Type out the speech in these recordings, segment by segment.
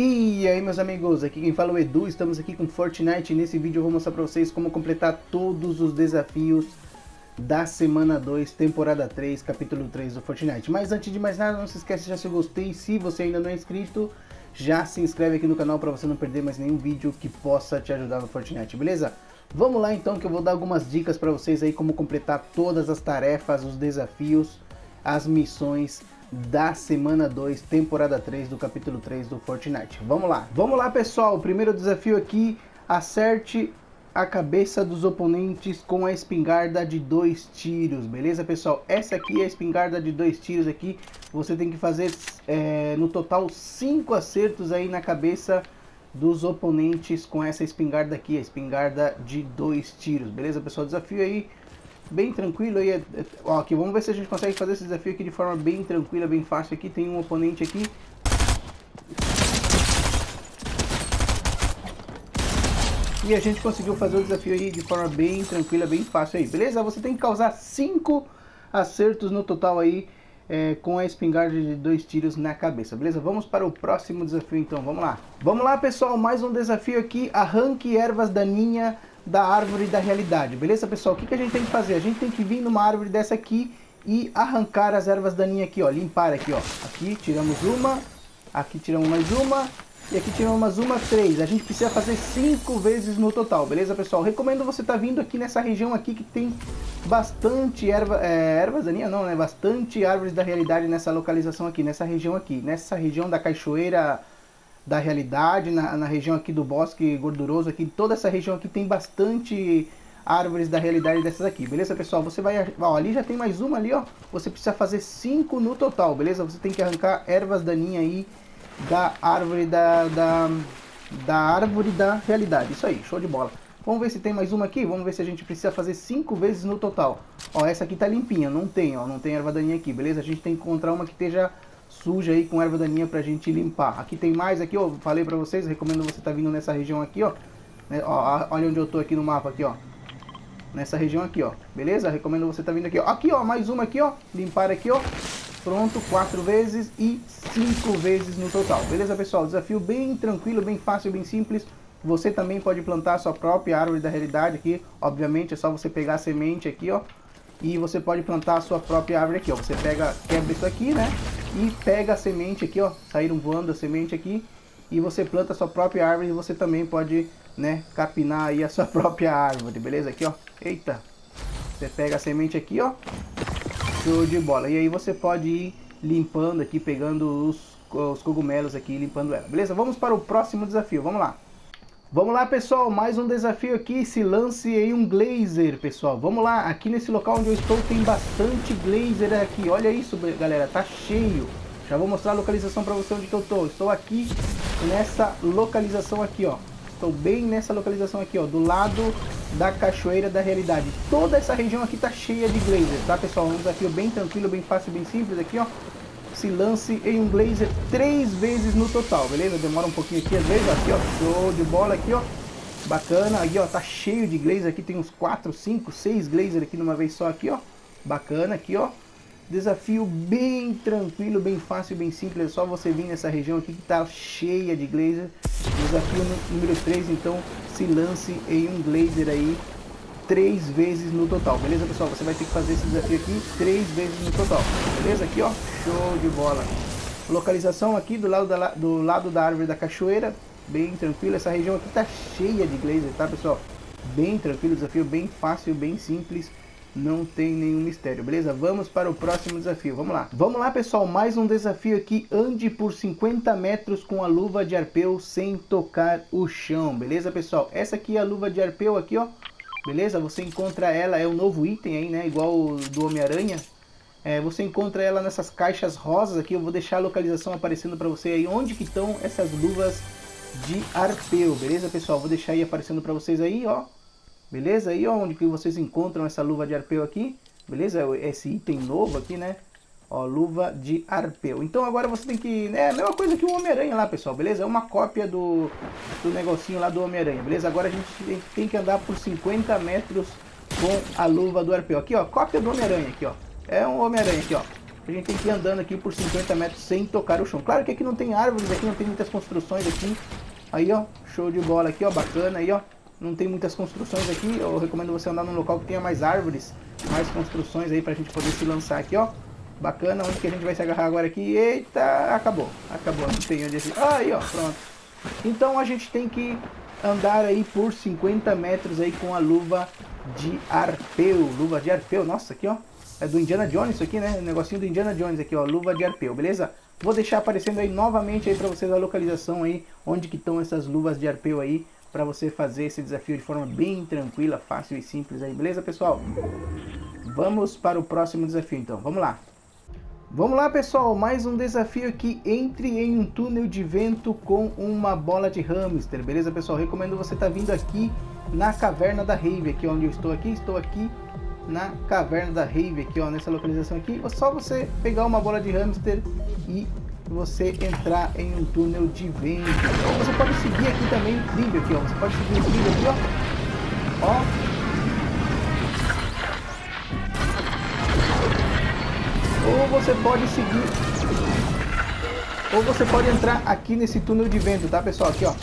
E aí meus amigos, aqui quem fala é o Edu, estamos aqui com Fortnite e nesse vídeo eu vou mostrar pra vocês como completar todos os desafios da semana 2, temporada 3, capítulo 3 do Fortnite. Mas antes de mais nada, não se esqueça de já se gostei, se você ainda não é inscrito, já se inscreve aqui no canal para você não perder mais nenhum vídeo que possa te ajudar no Fortnite, beleza? Vamos lá então que eu vou dar algumas dicas para vocês aí como completar todas as tarefas, os desafios, as missões da semana 2, temporada 3 do capítulo 3 do Fortnite. Vamos lá. Vamos lá, pessoal. O primeiro desafio aqui, acerte a cabeça dos oponentes com a espingarda de dois tiros, beleza, pessoal? Essa aqui é a espingarda de dois tiros aqui. Você tem que fazer é, no total cinco acertos aí na cabeça dos oponentes com essa espingarda aqui, a espingarda de dois tiros, beleza, pessoal? Desafio aí bem tranquilo aí. É, é, ó, aqui, vamos ver se a gente consegue fazer esse desafio aqui de forma bem tranquila, bem fácil aqui. Tem um oponente aqui. E a gente conseguiu fazer o desafio aí de forma bem tranquila, bem fácil aí, beleza? Você tem que causar 5 acertos no total aí é, com a espingarda de dois tiros na cabeça, beleza? Vamos para o próximo desafio então, vamos lá. Vamos lá pessoal, mais um desafio aqui, arranque ervas daninha da árvore da realidade, beleza pessoal? O que, que a gente tem que fazer? A gente tem que vir numa árvore dessa aqui e arrancar as ervas daninhas aqui, ó, limpar aqui, ó. Aqui tiramos uma, aqui tiramos mais uma e aqui tiramos mais uma, três. A gente precisa fazer cinco vezes no total, beleza pessoal? Recomendo você estar tá vindo aqui nessa região aqui que tem bastante erva, é, ervas daninhas, não, né? Bastante árvores da realidade nessa localização aqui, nessa região aqui, nessa região da cachoeira da realidade, na, na região aqui do bosque gorduroso, aqui toda essa região aqui tem bastante árvores da realidade dessas aqui, beleza pessoal? Você vai, ó, ali já tem mais uma ali, ó, você precisa fazer cinco no total, beleza? Você tem que arrancar ervas daninhas aí da árvore da, da, da árvore da realidade, isso aí, show de bola. Vamos ver se tem mais uma aqui, vamos ver se a gente precisa fazer cinco vezes no total. Ó, essa aqui tá limpinha, não tem, ó, não tem erva daninha aqui, beleza? A gente tem que encontrar uma que esteja suja aí com erva daninha pra gente limpar. Aqui tem mais aqui, ó, falei pra vocês, recomendo você tá vindo nessa região aqui, ó. Né, ó olha onde eu tô aqui no mapa aqui, ó. Nessa região aqui, ó. Beleza? Recomendo você tá vindo aqui, ó. Aqui, ó, mais uma aqui, ó. Limpar aqui, ó. Pronto, quatro vezes e cinco vezes no total. Beleza, pessoal? Desafio bem tranquilo, bem fácil, bem simples. Você também pode plantar a sua própria árvore da realidade aqui. Obviamente, é só você pegar a semente aqui, ó. E você pode plantar a sua própria árvore aqui, ó. Você pega, quebra isso aqui, né? E pega a semente aqui, ó, saíram voando a semente aqui e você planta a sua própria árvore e você também pode, né, capinar aí a sua própria árvore, beleza? Aqui, ó, eita, você pega a semente aqui, ó, show de bola. E aí você pode ir limpando aqui, pegando os, os cogumelos aqui, limpando ela, beleza? Vamos para o próximo desafio, vamos lá. Vamos lá, pessoal, mais um desafio aqui, se lance em um glazer, pessoal. Vamos lá, aqui nesse local onde eu estou tem bastante glazer aqui. Olha isso, galera, tá cheio. Já vou mostrar a localização para você onde que eu estou. Estou aqui nessa localização aqui, ó. Estou bem nessa localização aqui, ó, do lado da Cachoeira da Realidade. Toda essa região aqui tá cheia de glazer, tá, pessoal? Um desafio bem tranquilo, bem fácil, bem simples aqui, ó se lance em um blazer três vezes no total, beleza? Demora um pouquinho aqui às vezes, aqui ó, show de bola aqui ó, bacana, aqui ó, tá cheio de glazer aqui, tem uns 4, 5, 6 glazer aqui numa vez só aqui ó, bacana aqui ó, desafio bem tranquilo, bem fácil, bem simples, é só você vir nessa região aqui que tá cheia de glazer, desafio número 3, então se lance em um glazer aí três vezes no total, beleza pessoal? Você vai ter que fazer esse desafio aqui três vezes no total, beleza? Aqui ó, show de bola. Localização aqui do lado da, do lado da árvore da cachoeira, bem tranquilo. Essa região aqui tá cheia de glazer, tá pessoal? Bem tranquilo, desafio bem fácil, bem simples. Não tem nenhum mistério, beleza? Vamos para o próximo desafio, vamos lá. Vamos lá pessoal, mais um desafio aqui. Ande por 50 metros com a luva de arpeu sem tocar o chão, beleza pessoal? Essa aqui é a luva de arpeu aqui ó beleza? Você encontra ela, é um novo item aí, né? Igual o do Homem-Aranha. É, você encontra ela nessas caixas rosas aqui, eu vou deixar a localização aparecendo para você aí, onde que estão essas luvas de arpeu, beleza pessoal? Vou deixar aí aparecendo para vocês aí, ó. Beleza? Aí ó, onde que vocês encontram essa luva de arpeu aqui, beleza? Esse item novo aqui, né? Ó, luva de arpeu. Então agora você tem que... É a mesma coisa que o Homem-Aranha lá, pessoal, beleza? É uma cópia do, do negocinho lá do Homem-Aranha, beleza? Agora a gente tem que andar por 50 metros com a luva do arpeu. Aqui, ó, cópia do Homem-Aranha aqui, ó. É um Homem-Aranha aqui, ó. A gente tem que ir andando aqui por 50 metros sem tocar o chão. Claro que aqui não tem árvores, aqui não tem muitas construções aqui. Aí, ó, show de bola aqui, ó, bacana aí, ó. Não tem muitas construções aqui, eu recomendo você andar num local que tenha mais árvores, mais construções aí pra gente poder se lançar aqui, ó. Bacana, onde que a gente vai se agarrar agora aqui? Eita, acabou, acabou, não tem onde... Aí, ó, pronto. Então a gente tem que andar aí por 50 metros aí com a luva de arpeu. Luva de arpeu, nossa, aqui ó. É do Indiana Jones isso aqui, né? O negocinho do Indiana Jones aqui, ó. Luva de arpeu, beleza? Vou deixar aparecendo aí novamente aí pra vocês a localização aí. Onde que estão essas luvas de arpeu aí. Pra você fazer esse desafio de forma bem tranquila, fácil e simples aí. Beleza, pessoal? Vamos para o próximo desafio então. Vamos lá. Vamos lá pessoal, mais um desafio aqui, entre em um túnel de vento com uma bola de hamster, beleza pessoal? Recomendo você estar tá vindo aqui na caverna da Rave, aqui onde eu estou aqui, estou aqui na caverna da Rave, aqui ó, nessa localização aqui, é só você pegar uma bola de hamster e você entrar em um túnel de vento. Você pode seguir aqui também o aqui ó, você pode seguir o aqui ó, ó, ou você pode seguir ou você pode entrar aqui nesse túnel de vento, tá pessoal? Aqui ó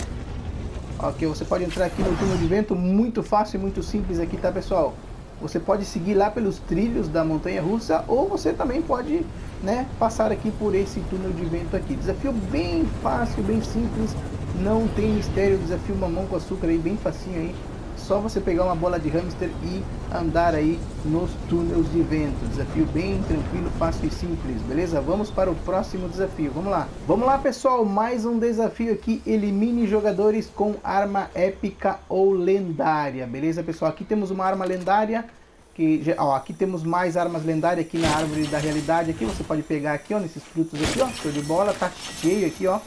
Ok, você pode entrar aqui no túnel de vento muito fácil muito simples aqui, tá pessoal? Você pode seguir lá pelos trilhos da montanha russa ou você também pode né, passar aqui por esse túnel de vento aqui. Desafio bem fácil, bem simples, não tem mistério, desafio mamão com açúcar aí, bem facinho aí só você pegar uma bola de hamster e andar aí nos túneis de vento. Desafio bem tranquilo, fácil e simples, beleza? Vamos para o próximo desafio, vamos lá. Vamos lá pessoal, mais um desafio aqui, elimine jogadores com arma épica ou lendária, beleza pessoal? Aqui temos uma arma lendária, que, ó, aqui temos mais armas lendárias aqui na árvore da realidade, aqui você pode pegar aqui, ó, nesses frutos aqui, ó, show de bola, tá cheio aqui, ó.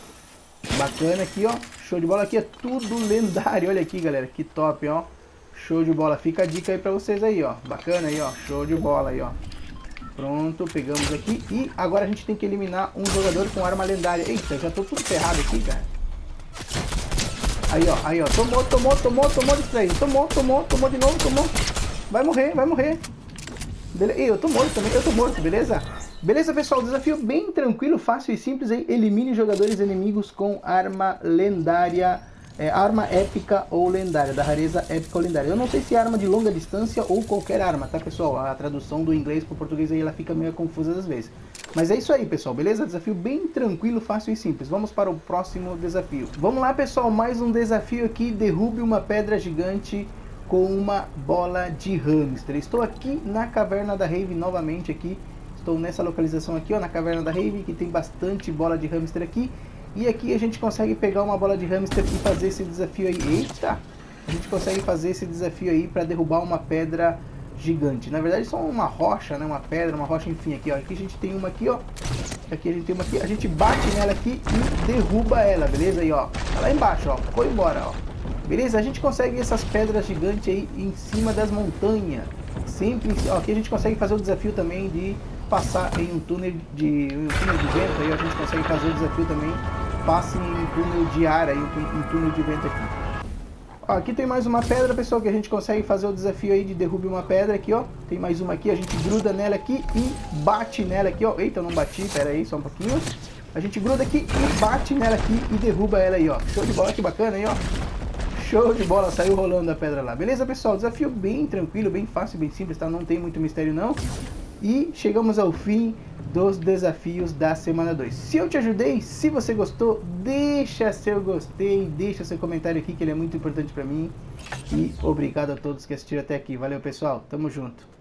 Bacana aqui, ó. Show de bola aqui, é tudo lendário. Olha aqui, galera, que top, ó. Show de bola. Fica a dica aí pra vocês aí, ó. Bacana aí, ó. Show de bola aí, ó. Pronto, pegamos aqui. E agora a gente tem que eliminar um jogador com arma lendária. Eita, já tô tudo ferrado aqui, cara. Aí, ó. Aí, ó. Tomou, tomou, tomou, tomou distraído. Tomou, tomou, tomou de novo, tomou. Vai morrer, vai morrer. Beleza. eu tô morto também. Eu tô morto, beleza? Beleza, pessoal? Desafio bem tranquilo, fácil e simples. Elimine jogadores inimigos com arma lendária, é, arma épica ou lendária, da rareza épica ou lendária. Eu não sei se é arma de longa distância ou qualquer arma, tá, pessoal? A tradução do inglês para o português aí ela fica meio confusa às vezes. Mas é isso aí, pessoal, beleza? Desafio bem tranquilo, fácil e simples. Vamos para o próximo desafio. Vamos lá, pessoal, mais um desafio aqui. Derrube uma pedra gigante com uma bola de hamster. Estou aqui na caverna da Rave novamente aqui Estou nessa localização aqui, ó, na caverna da Rave, que tem bastante bola de hamster aqui. E aqui a gente consegue pegar uma bola de hamster e fazer esse desafio aí. Eita! A gente consegue fazer esse desafio aí para derrubar uma pedra gigante. Na verdade, só uma rocha, né? Uma pedra, uma rocha, enfim, aqui, ó. Aqui a gente tem uma aqui, ó. Aqui a gente tem uma aqui. A gente bate nela aqui e derruba ela, beleza? Aí, ó. Tá lá embaixo, ó. Foi embora, ó. Beleza? A gente consegue essas pedras gigantes aí em cima das montanhas. Sempre, ó. Aqui a gente consegue fazer o desafio também de passar em um túnel de, um túnel de vento, aí a gente consegue fazer o desafio também, passe em um túnel de ar, aí, um, túnel de vento aqui. Ó, aqui tem mais uma pedra, pessoal, que a gente consegue fazer o desafio aí de derrubar uma pedra aqui, ó. Tem mais uma aqui, a gente gruda nela aqui e bate nela aqui, ó. Eita, não bati, pera aí, só um pouquinho. A gente gruda aqui e bate nela aqui e derruba ela aí, ó. Show de bola, que bacana aí, ó. Show de bola, saiu rolando a pedra lá. Beleza, pessoal? Desafio bem tranquilo, bem fácil, bem simples, tá? Não tem muito mistério, não. E chegamos ao fim dos desafios da semana 2. Se eu te ajudei, se você gostou, deixa seu gostei, deixa seu comentário aqui que ele é muito importante para mim. E obrigado a todos que assistiram até aqui. Valeu, pessoal. Tamo junto.